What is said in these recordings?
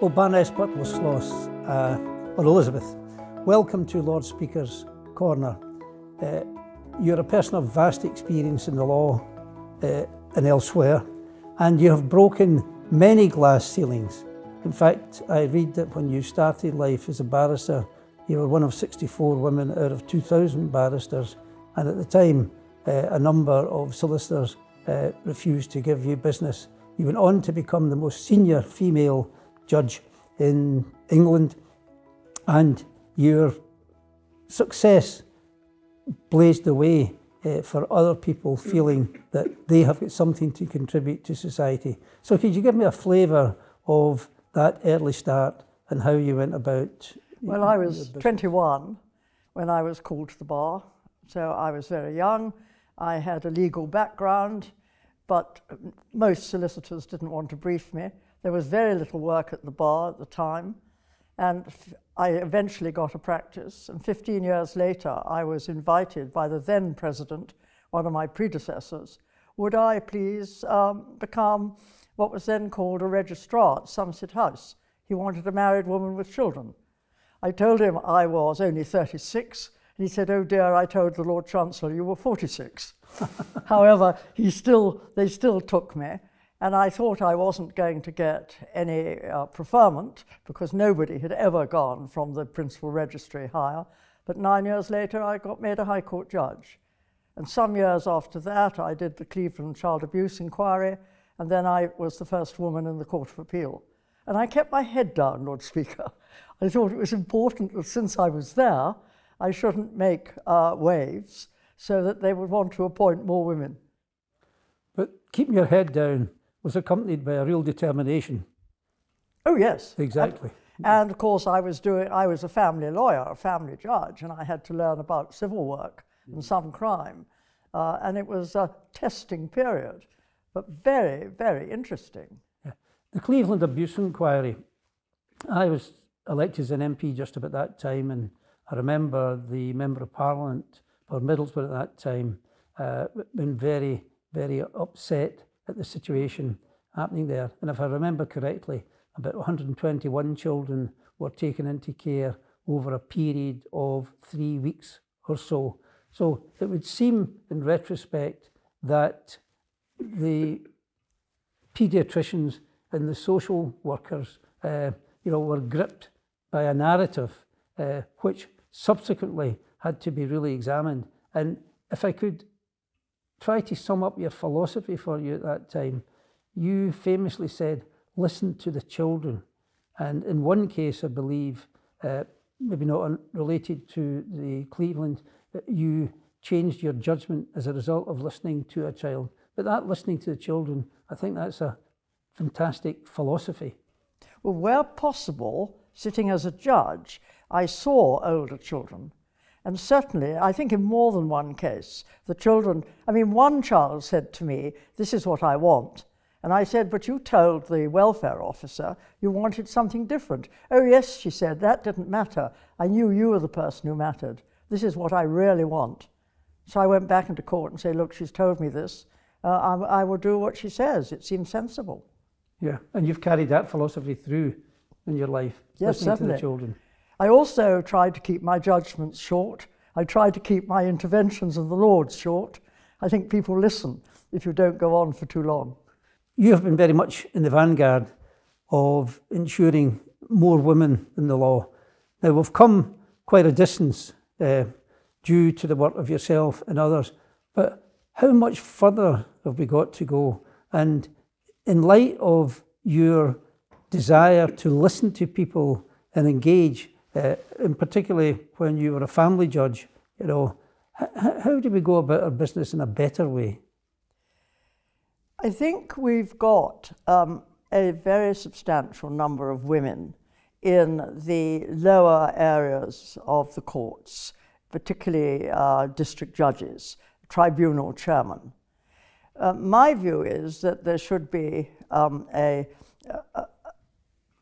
Well, Baroness Butler-Sloss, uh, or Elizabeth, welcome to Lord Speaker's Corner. Uh, you're a person of vast experience in the law uh, and elsewhere, and you have broken many glass ceilings. In fact, I read that when you started life as a barrister, you were one of 64 women out of 2,000 barristers, and at the time, uh, a number of solicitors uh, refused to give you business. You went on to become the most senior female judge in England, and your success blazed the way uh, for other people feeling that they have got something to contribute to society. So, could you give me a flavour of that early start and how you went about? Well, I was 21 when I was called to the bar, so I was very young. I had a legal background, but most solicitors didn't want to brief me. There was very little work at the bar at the time, and I eventually got a practice. And 15 years later, I was invited by the then president, one of my predecessors, would I please um, become what was then called a registrar at Somerset House? He wanted a married woman with children. I told him I was only 36, and he said, Oh dear, I told the Lord Chancellor you were 46. However, he still, they still took me. And I thought I wasn't going to get any uh, preferment because nobody had ever gone from the principal registry higher. But nine years later, I got made a High Court judge. And some years after that, I did the Cleveland Child Abuse Inquiry, and then I was the first woman in the Court of Appeal. And I kept my head down, Lord Speaker. I thought it was important that since I was there, I shouldn't make uh, waves so that they would want to appoint more women. But keeping your head down was accompanied by a real determination. Oh yes, exactly. And, and, of course, I was doing. I was a family lawyer, a family judge, and I had to learn about civil work and some crime, uh, and it was a testing period, but very, very interesting. Yeah. The Cleveland Abuse Inquiry. I was elected as an MP just about that time, and I remember the member of Parliament for Middlesbrough at that time uh, been very, very upset at the situation happening there. And if I remember correctly, about 121 children were taken into care over a period of three weeks or so. So it would seem, in retrospect, that the paediatricians and the social workers, uh, you know, were gripped by a narrative uh, which subsequently had to be really examined. And if I could try to sum up your philosophy for you at that time, you famously said, listen to the children. And in one case, I believe, uh, maybe not related to the Cleveland, you changed your judgment as a result of listening to a child. But that listening to the children, I think that's a fantastic philosophy. Well, where possible, sitting as a judge, I saw older children and certainly, I think in more than one case, the children, I mean, one child said to me, This is what I want. And I said, But you told the welfare officer you wanted something different. Oh, yes, she said, that didn't matter. I knew you were the person who mattered. This is what I really want. So I went back into court and said, Look, she's told me this. Uh, I, I will do what she says. It seems sensible. Yeah, and you've carried that philosophy through in your life, yes, listening certainly. to the children. I also tried to keep my judgments short. I tried to keep my interventions of the Lords short. I think people listen if you don't go on for too long. You have been very much in the vanguard of ensuring more women in the law. Now, we've come quite a distance uh, due to the work of yourself and others, but how much further have we got to go? And in light of your desire to listen to people and engage, uh, and particularly when you were a family judge, you know, how, do we go about our business in a better way? I think we've got um, a very substantial number of women in the lower areas of the courts, particularly uh, district judges, tribunal chairmen. Uh, my view is that there should be um, a, uh,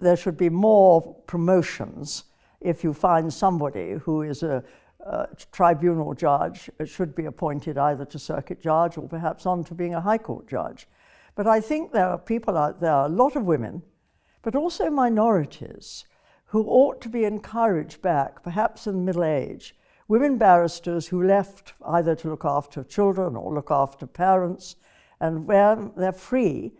there should be more promotions if you find somebody who is a, a tribunal judge, should be appointed either to circuit judge or perhaps on to being a high court judge. But I think there are people out there, a lot of women, but also minorities who ought to be encouraged back, perhaps in middle age. Women barristers who left either to look after children or look after parents, and when they're free,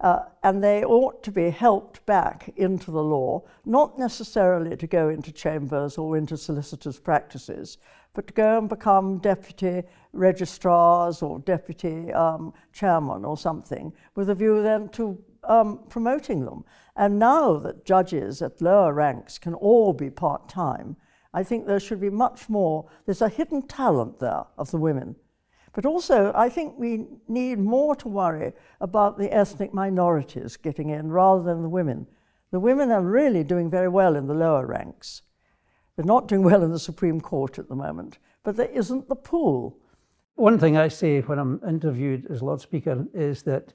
uh, and they ought to be helped back into the law, not necessarily to go into chambers or into solicitors' practices, but to go and become deputy registrars or deputy um, chairman or something, with a view then to um, promoting them. And now that judges at lower ranks can all be part time, I think there should be much more. There's a hidden talent there of the women. But also, I think we need more to worry about the ethnic minorities getting in rather than the women. The women are really doing very well in the lower ranks. They're not doing well in the Supreme Court at the moment, but there isn't the pool. One thing I say when I'm interviewed as Lord Speaker is that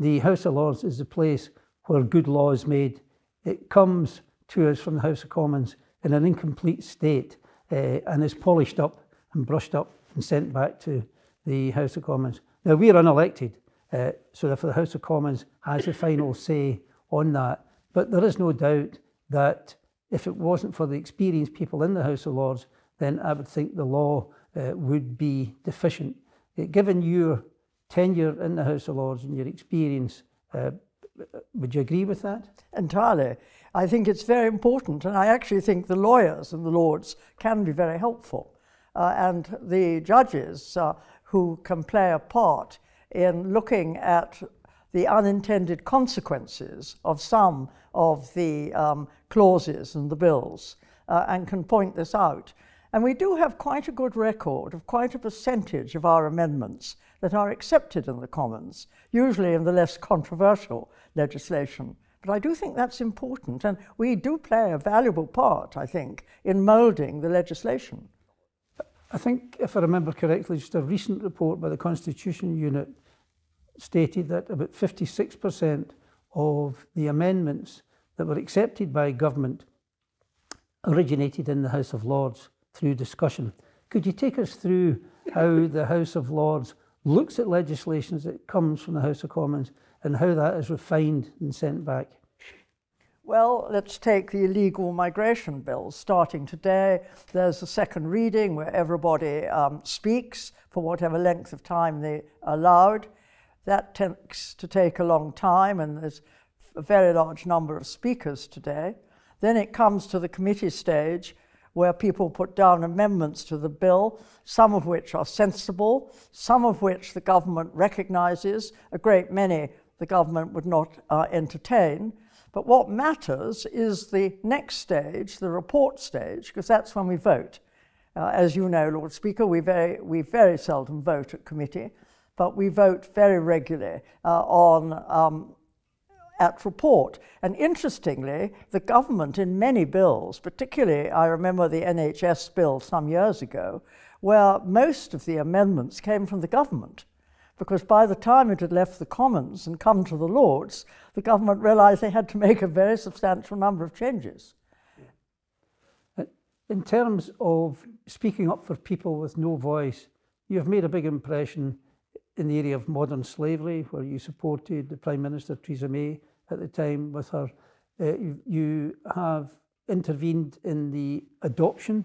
the House of Lords is the place where good law is made. It comes to us from the House of Commons in an incomplete state uh, and is polished up and brushed up and sent back to the House of Commons. Now, we're unelected, uh, so therefore the House of Commons has the final say on that. But there is no doubt that if it wasn't for the experienced people in the House of Lords, then I would think the law uh, would be deficient. Uh, given your tenure in the House of Lords and your experience, uh, would you agree with that? Entirely. I think it's very important, and I actually think the lawyers and the Lords can be very helpful. Uh, and the judges uh, who can play a part in looking at the unintended consequences of some of the um, clauses and the bills uh, and can point this out. And we do have quite a good record of quite a percentage of our amendments that are accepted in the Commons, usually in the less controversial legislation. But I do think that's important, and we do play a valuable part, I think, in moulding the legislation. I think, if I remember correctly, just a recent report by the Constitution Unit stated that about 56% of the amendments that were accepted by government originated in the House of Lords through discussion. Could you take us through how the House of Lords looks at legislation that comes from the House of Commons and how that is refined and sent back? Well, let's take the illegal migration bill. Starting today, there's a second reading where everybody um, speaks for whatever length of time they allowed. That tends to take a long time, and there's a very large number of speakers today. Then it comes to the committee stage, where people put down amendments to the bill, some of which are sensible, some of which the government recognises, a great many the government would not uh, entertain. But what matters is the next stage, the report stage, because that's when we vote. Uh, as you know, Lord Speaker, we very, we very seldom vote at committee, but we vote very regularly uh, on um, at report. And interestingly, the government in many bills, particularly I remember the NHS bill some years ago, where most of the amendments came from the government because by the time it had left the Commons and come to the Lords, the government realised they had to make a very substantial number of changes. Uh, in terms of speaking up for people with no voice, you have made a big impression in the area of modern slavery, where you supported the Prime Minister Theresa May at the time with her. Uh, you, you have intervened in the adoption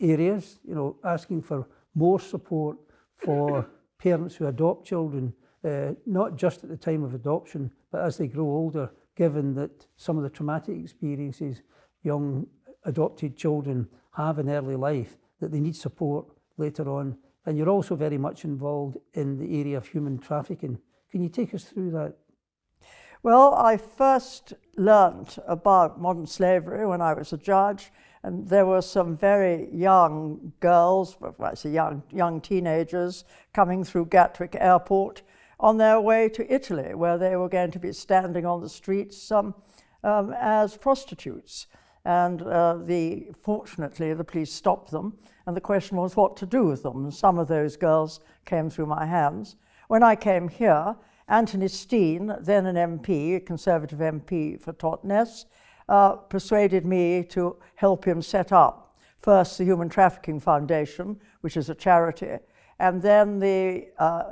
areas, you know, asking for more support for parents who adopt children, uh, not just at the time of adoption, but as they grow older, given that some of the traumatic experiences young adopted children have in early life, that they need support later on. And you're also very much involved in the area of human trafficking. Can you take us through that? Well, I first learnt about modern slavery when I was a judge, and there were some very young girls, well, say young, young teenagers, coming through Gatwick Airport on their way to Italy, where they were going to be standing on the streets um, um, as prostitutes. And uh, the, fortunately, the police stopped them, and the question was what to do with them. And some of those girls came through my hands. When I came here, Anthony Steen, then an MP, a Conservative MP for Totnes, uh, persuaded me to help him set up first the Human Trafficking Foundation, which is a charity, and then the uh,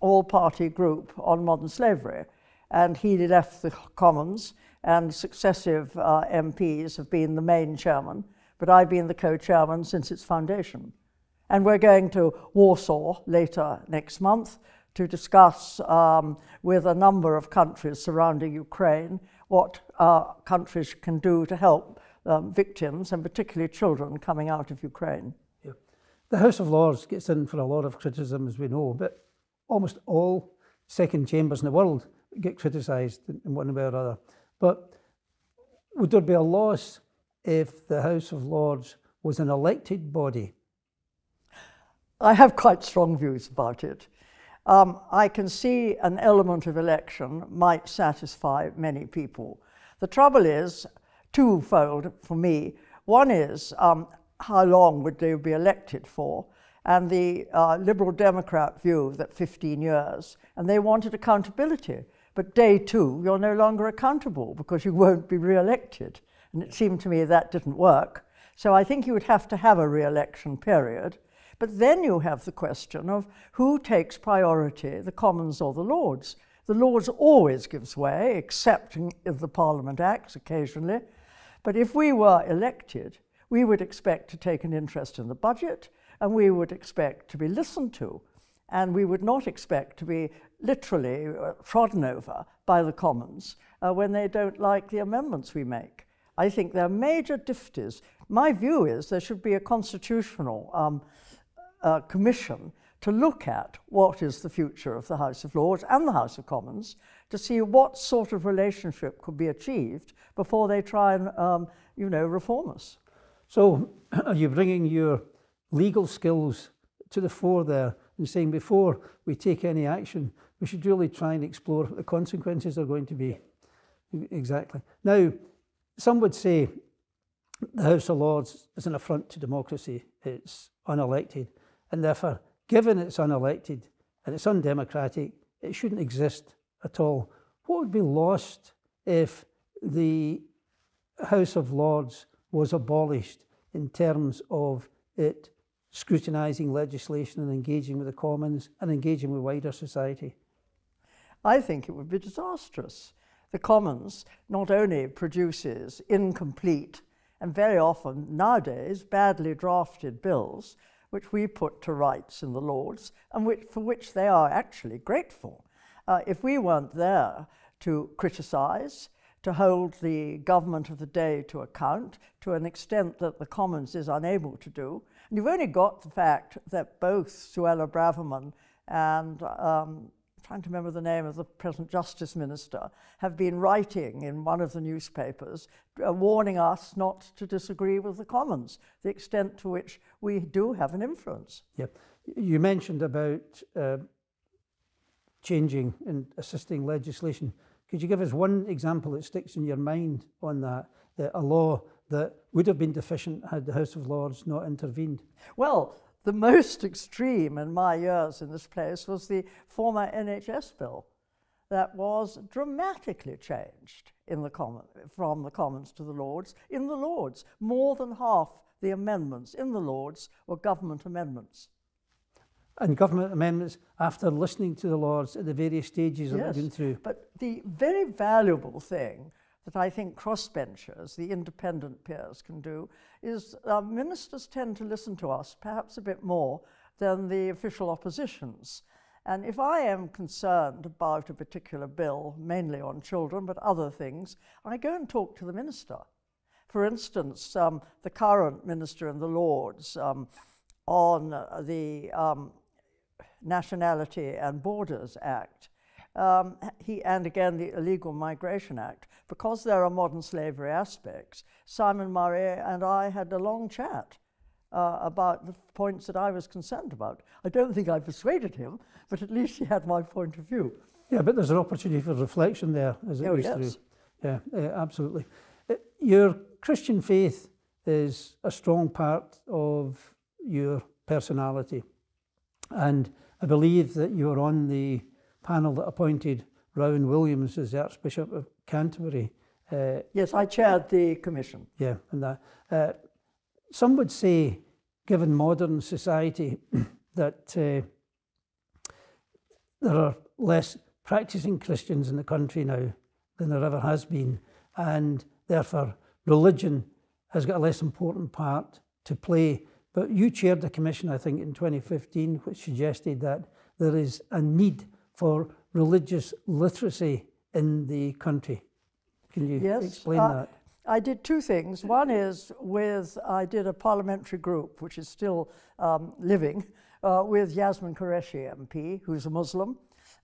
all party group on modern slavery. And he left the Commons, and successive uh, MPs have been the main chairman, but I've been the co chairman since its foundation. And we're going to Warsaw later next month to discuss um, with a number of countries surrounding Ukraine what our countries can do to help um, victims, and particularly children coming out of Ukraine. Yeah. The House of Lords gets in for a lot of criticism, as we know, but almost all second chambers in the world get criticised in one way or other. But would there be a loss if the House of Lords was an elected body? I have quite strong views about it. Um, I can see an element of election might satisfy many people. The trouble is twofold for me. One is um, how long would they be elected for? And the uh, Liberal Democrat view that 15 years, and they wanted accountability. But day two, you're no longer accountable because you won't be re-elected. And it seemed to me that didn't work. So I think you would have to have a re-election period. But then you have the question of who takes priority, the Commons or the Lords. The Lords always gives way, except if the Parliament acts occasionally. But if we were elected, we would expect to take an interest in the budget and we would expect to be listened to. And we would not expect to be literally uh, trodden over by the Commons uh, when they don't like the amendments we make. I think there are major difficulties. My view is there should be a constitutional um, uh, commission to look at what is the future of the House of Lords and the House of Commons to see what sort of relationship could be achieved before they try and, um, you know, reform us. So, are you bringing your legal skills to the fore there and saying before we take any action, we should really try and explore what the consequences are going to be. Exactly. Now, some would say the House of Lords is an affront to democracy. It's unelected. And therefore, given it's unelected and it's undemocratic, it shouldn't exist at all. What would be lost if the House of Lords was abolished in terms of it scrutinising legislation and engaging with the Commons and engaging with wider society? I think it would be disastrous. The Commons not only produces incomplete and very often nowadays badly drafted bills, which we put to rights in the Lords and which, for which they are actually grateful. Uh, if we weren't there to criticise, to hold the government of the day to account to an extent that the Commons is unable to do, and you've only got the fact that both Suella Braverman and um, trying to remember the name of the present Justice Minister, have been writing in one of the newspapers, uh, warning us not to disagree with the Commons, the extent to which we do have an influence. Yep. You mentioned about uh, changing and assisting legislation. Could you give us one example that sticks in your mind on that, that a law that would have been deficient had the House of Lords not intervened? Well, the most extreme in my years in this place was the former NHS bill that was dramatically changed the common, from the Commons to the Lords. In the Lords, more than half the amendments in the Lords were government amendments. And government amendments after listening to the Lords at the various stages yes, that we've been through. But the very valuable thing that I think crossbenchers, the independent peers, can do is uh, ministers tend to listen to us perhaps a bit more than the official oppositions. And if I am concerned about a particular bill, mainly on children, but other things, I go and talk to the minister. For instance, um, the current minister in the Lords um, on uh, the um, Nationality and Borders Act um, he, and again the Illegal Migration Act, because there are modern slavery aspects, Simon Murray and I had a long chat uh, about the points that I was concerned about. I don't think I persuaded him, but at least he had my point of view. Yeah, but there's an opportunity for reflection there as it oh, goes yes. through. Yeah, uh, absolutely. Uh, your Christian faith is a strong part of your personality. And I believe that you're on the panel that appointed Rowan Williams as the Archbishop of Canterbury. Uh, yes, I chaired the commission. Yeah, and that. Uh, some would say, given modern society, that uh, there are less practicing Christians in the country now than there ever has been. and therefore religion has got a less important part to play. But you chaired the commission, I think, in 2015, which suggested that there is a need for religious literacy in the country. Can you yes, explain uh, that? I did two things. One is with, I did a parliamentary group, which is still um, living, uh, with Yasmin Qureshi MP, who's a Muslim,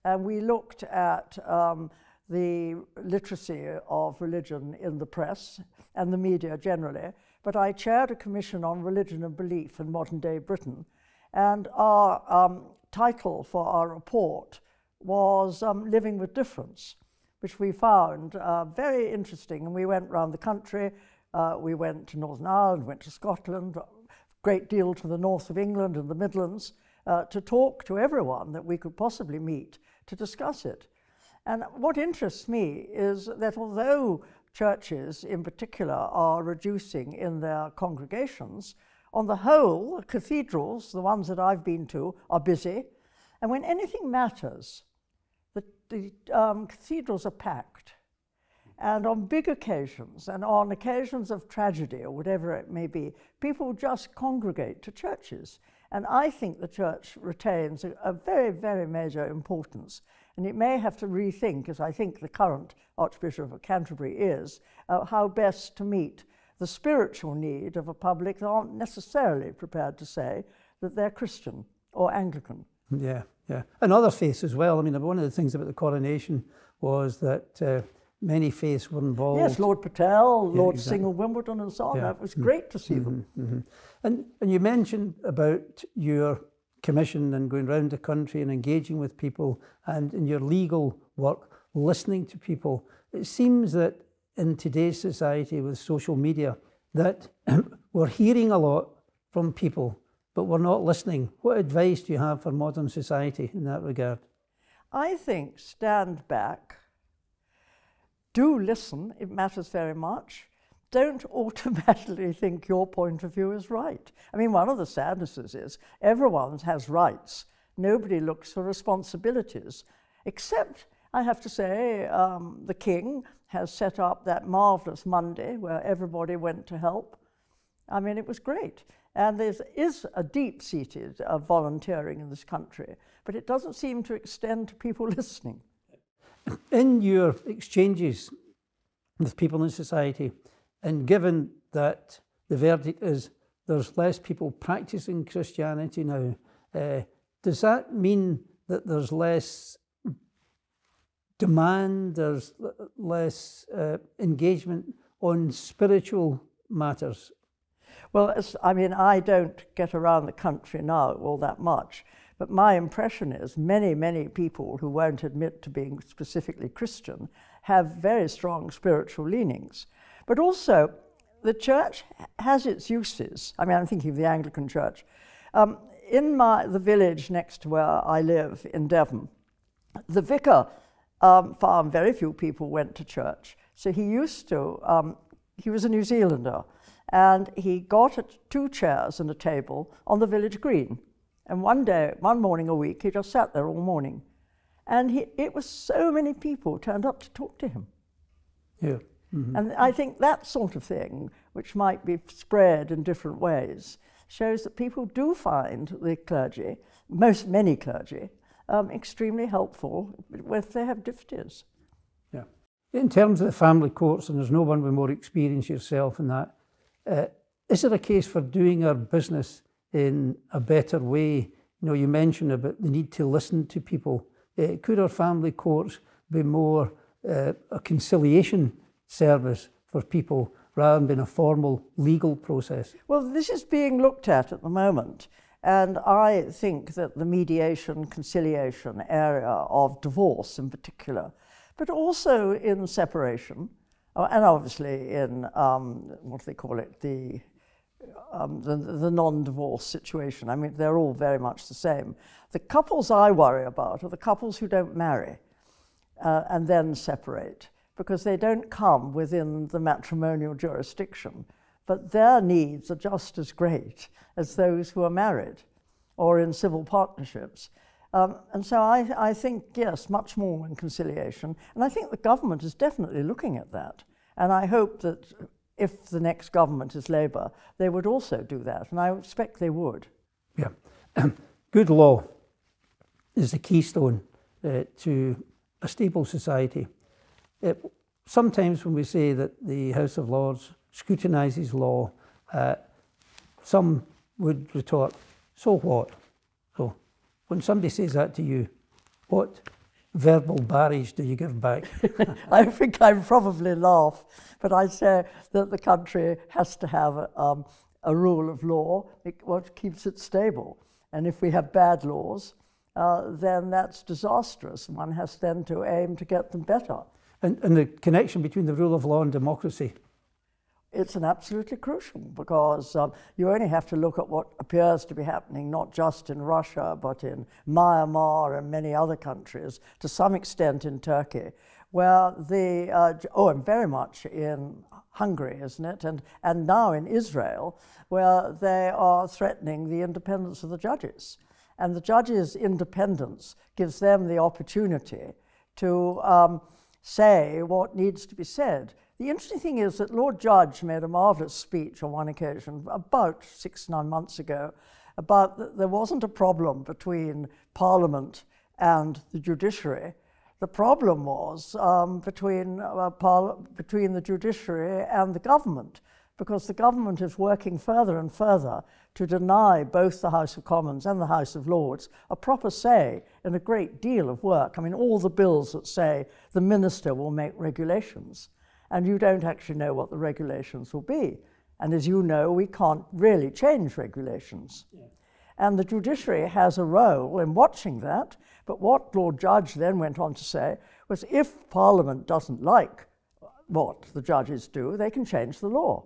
and we looked at um, the literacy of religion in the press and the media generally. But I chaired a commission on religion and belief in modern day Britain, and our um, title for our report was um, Living with Difference which we found uh, very interesting. And we went around the country. Uh, we went to Northern Ireland, went to Scotland, a great deal to the north of England and the Midlands uh, to talk to everyone that we could possibly meet to discuss it. And what interests me is that although churches in particular are reducing in their congregations, on the whole, cathedrals, the ones that I've been to, are busy. And when anything matters, the um, cathedrals are packed. And on big occasions and on occasions of tragedy or whatever it may be, people just congregate to churches. And I think the church retains a, a very, very major importance. And it may have to rethink, as I think the current Archbishop of Canterbury is, uh, how best to meet the spiritual need of a public that aren't necessarily prepared to say that they're Christian or Anglican. Yeah, yeah. And other faiths as well. I mean, one of the things about the coronation was that uh, many faiths were involved. Yes, Lord Patel, yeah, Lord exactly. Singh of Wimbledon, and so on. Yeah. It was great to see mm-hmm, them. Mm-hmm. And, and you mentioned about your commission and going around the country and engaging with people and in your legal work, listening to people. It seems that in today's society with social media, that we're hearing a lot from people but we're not listening. What advice do you have for modern society in that regard? I think stand back, do listen, it matters very much. Don't automatically think your point of view is right. I mean, one of the sadnesses is everyone has rights. Nobody looks for responsibilities, except, I have to say, um, the King has set up that marvellous Monday where everybody went to help. I mean, it was great. And there is a deep-seated uh, volunteering in this country, but it doesn't seem to extend to people listening. In your exchanges with people in society, and given that the verdict is there's less people practicing Christianity now, uh, does that mean that there's less demand, there's less uh, engagement on spiritual matters well, I mean, I don't get around the country now all that much, but my impression is many, many people who won't admit to being specifically Christian have very strong spiritual leanings. But also, the church has its uses. I mean, I'm thinking of the Anglican Church. Um, in my, the village next to where I live in Devon, the vicar um, found very few people went to church. So he used to, um, he was a New Zealander, and he got two chairs and a table on the village green. And one day, one morning a week, he just sat there all morning. And he, it was so many people turned up to talk to him. Yeah. Mm-hmm. And I think that sort of thing, which might be spread in different ways, shows that people do find the clergy, most many clergy, um, extremely helpful if they have difficulties. Yeah. In terms of the family courts, and there's no one with more experience yourself in that, uh, is there a case for doing our business in a better way? You know, you mentioned about the need to listen to people. Uh, could our family courts be more uh, a conciliation service for people rather than being a formal legal process? Well, this is being looked at at the moment. And I think that the mediation, conciliation area of divorce in particular, but also in separation, Oh, and obviously in, um, what do they call it, the, um, the, the non-divorce situation. I mean, they're all very much the same. The couples I worry about are the couples who don't marry uh, and then separate because they don't come within the matrimonial jurisdiction, but their needs are just as great as those who are married or in civil partnerships. Um, and so I, I think, yes, much more in conciliation. And I think the government is definitely looking at that. And I hope that if the next government is Labour, they would also do that, and I expect they would. Yeah. Good law is the keystone uh, to a stable society. It, sometimes when we say that the House of Lords scrutinises law, uh, some would retort, so what? When somebody says that to you, what verbal barrage do you give back? I think I probably laugh, but I say that the country has to have um, a rule of law, what keeps it stable. And if we have bad laws, uh, then that's disastrous. One has then to aim to get them better. And, and the connection between the rule of law and democracy? It's an absolutely crucial because um, you only have to look at what appears to be happening not just in Russia but in Myanmar and many other countries, to some extent in Turkey, where the, uh, oh, and very much in Hungary, isn't it? And, and now in Israel, where they are threatening the independence of the judges. And the judges' independence gives them the opportunity to um, say what needs to be said. The interesting thing is that Lord Judge made a marvellous speech on one occasion, about six, nine months ago, about that there wasn't a problem between Parliament and the judiciary. The problem was um, between, uh, between the judiciary and the government because the government is working further and further to deny both the House of Commons and the House of Lords a proper say in a great deal of work. I mean, all the bills that say the minister will make regulations, and you don't actually know what the regulations will be. And as you know, we can't really change regulations. Yeah. And the judiciary has a role in watching that. But what Lord Judge then went on to say was if Parliament doesn't like what the judges do, they can change the law.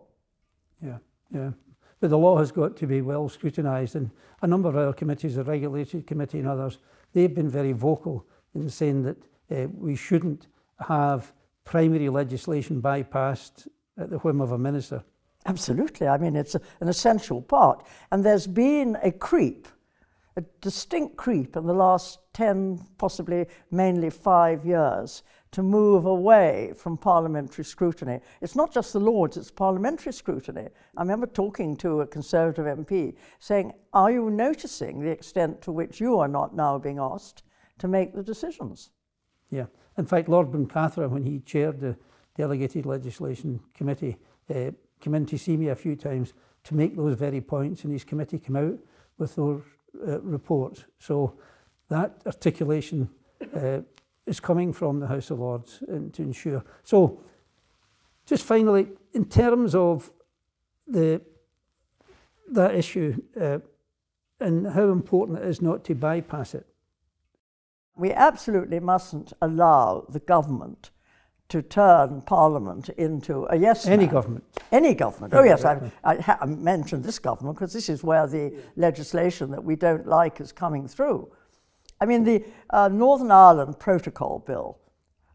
Yeah, yeah. But the law has got to be well scrutinised, and a number of our committees, the Regulatory Committee and others, they've been very vocal in saying that uh, we shouldn't have primary legislation bypassed at the whim of a minister. Absolutely. I mean, it's a, an essential part. And there's been a creep, a distinct creep in the last 10, possibly mainly five years, to move away from parliamentary scrutiny. It's not just the Lords, it's parliamentary scrutiny. I remember talking to a Conservative MP saying, Are you noticing the extent to which you are not now being asked to make the decisions? Yeah. In fact, Lord Blencathra, when he chaired the Delegated Legislation Committee, uh, came in to see me a few times to make those very points, and his committee came out with those uh, reports. So that articulation uh, is coming from the House of Lords and to ensure. So, just finally, in terms of the that issue uh, and how important it is not to bypass it. We absolutely mustn't allow the government to turn Parliament into a yes Any man. government. Any government. Oh, yes, I, I, I mentioned this government because this is where the legislation that we don't like is coming through. I mean, the uh, Northern Ireland Protocol Bill,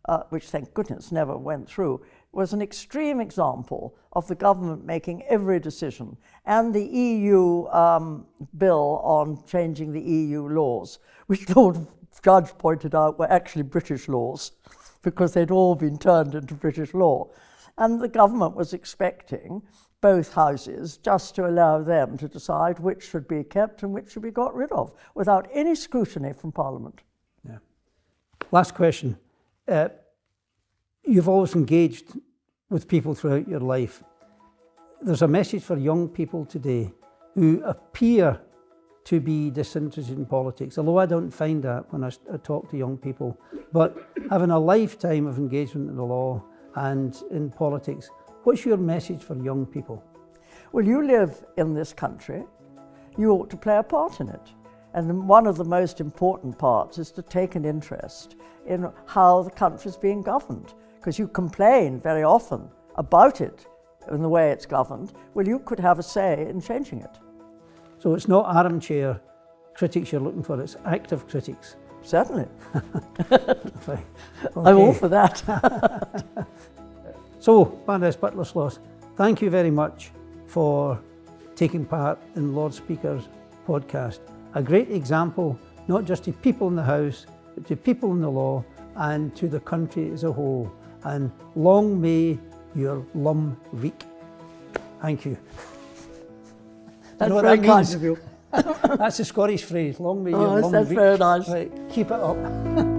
uh, which thank goodness never went through, was an extreme example of the government making every decision. And the EU um, bill on changing the EU laws, which Lord Judge pointed out were actually British laws because they'd all been turned into British law. And the government was expecting both houses just to allow them to decide which should be kept and which should be got rid of without any scrutiny from Parliament. Yeah. Last question. Uh, you've always engaged with people throughout your life. There's a message for young people today who appear to be disinterested in politics, although I don't find that when I, I talk to young people. But having a lifetime of engagement in the law and in politics, What's your message for young people? Well, you live in this country. You ought to play a part in it. And one of the most important parts is to take an interest in how the country is being governed. Because you complain very often about it and the way it's governed. Well, you could have a say in changing it. So it's not armchair critics you're looking for, it's active critics. Certainly. okay. I'm all for that. So, Baroness Butler Sloss, thank you very much for taking part in Lord Speaker's podcast. A great example, not just to people in the House, but to people in the law and to the country as a whole. And long may your lum reek. Thank you. That's know very that kind? That's a Scottish phrase. Long may Oh, your lum that's very nice. Right, keep it up.